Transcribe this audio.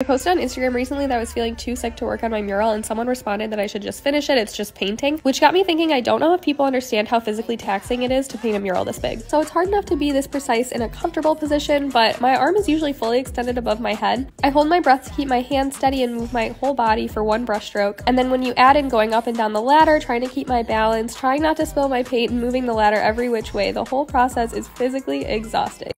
I posted on Instagram recently that I was feeling too sick to work on my mural, and someone responded that I should just finish it. It's just painting, which got me thinking I don't know if people understand how physically taxing it is to paint a mural this big. So it's hard enough to be this precise in a comfortable position, but my arm is usually fully extended above my head. I hold my breath to keep my hand steady and move my whole body for one brushstroke. And then when you add in going up and down the ladder, trying to keep my balance, trying not to spill my paint, and moving the ladder every which way, the whole process is physically exhausting.